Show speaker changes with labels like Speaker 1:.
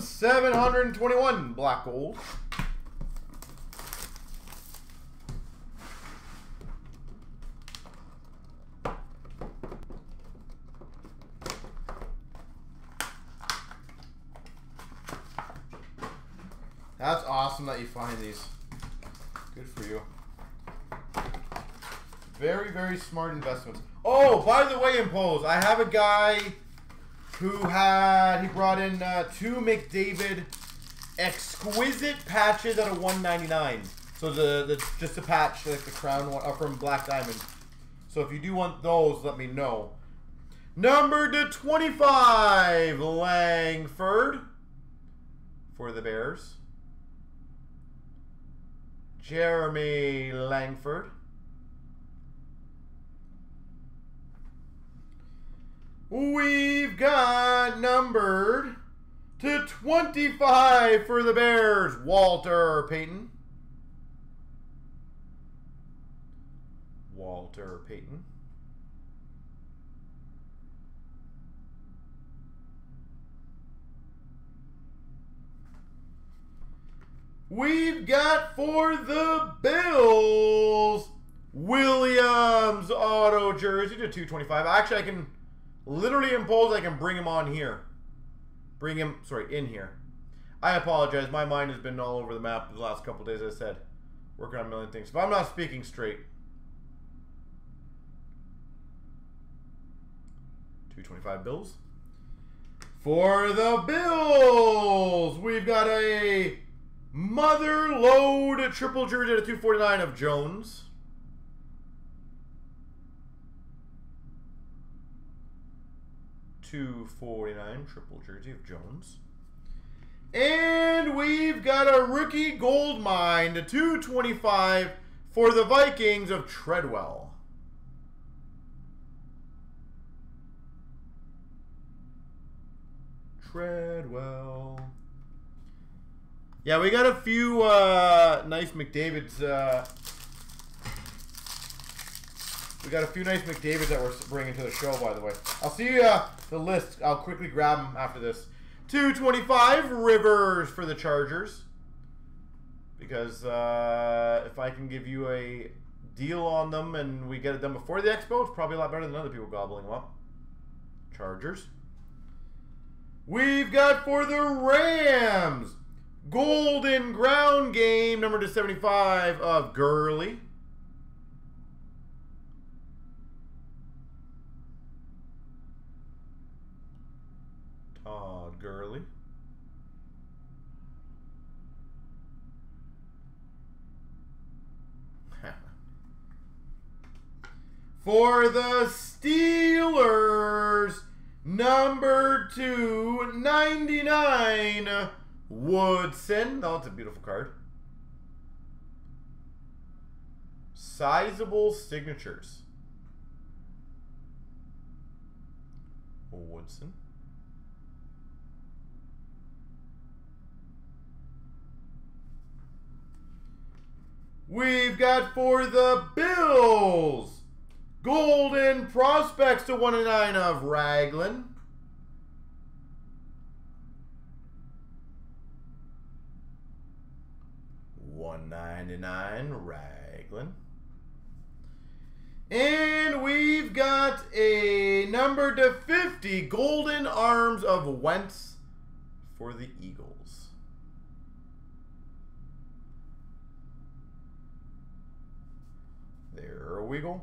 Speaker 1: 721 black gold. That's awesome that you find these. Good for you. Very, very smart investments. Oh, by the way, Impose, I have a guy who had, he brought in uh, two McDavid exquisite patches out of 199. So the, the just a patch, like the crown one, uh, from Black Diamond. So if you do want those, let me know. Number to 25, Langford for the Bears. Jeremy Langford. We've got numbered to 25 for the Bears, Walter Payton. Walter Payton. We've got for the Bills, Williams auto jersey to 225. Actually, I can literally impose, I can bring him on here. Bring him, sorry, in here. I apologize. My mind has been all over the map the last couple days, I said. Working on a million things. If I'm not speaking straight. 225 Bills. For the Bills, we've got a Mother Lode triple jersey to 249 of Jones. Two forty nine triple jersey of Jones. And we've got a rookie gold mine to 225 for the Vikings of Treadwell. Treadwell. Yeah, we got a few uh, nice McDavid's. Uh, we got a few nice McDavid's that we're bringing to the show, by the way. I'll see uh, the list. I'll quickly grab them after this. 225 Rivers for the Chargers. Because uh, if I can give you a deal on them and we get it done before the Expo, it's probably a lot better than other people gobbling them up. Chargers. We've got for the Rams Golden Ground Game, number to 75 of Gurley. Todd Gurley. For the Steelers, number 299 Woodson. Oh, it's a beautiful card. Sizable signatures. Woodson. We've got for the Bills, Golden Prospects to 1 9 of Ragland. One ninety nine Ragland. And we've got a number to 50 Golden Arms of Wentz for the Eagles. Go.